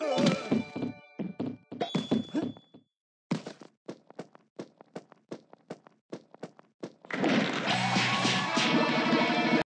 Thunder!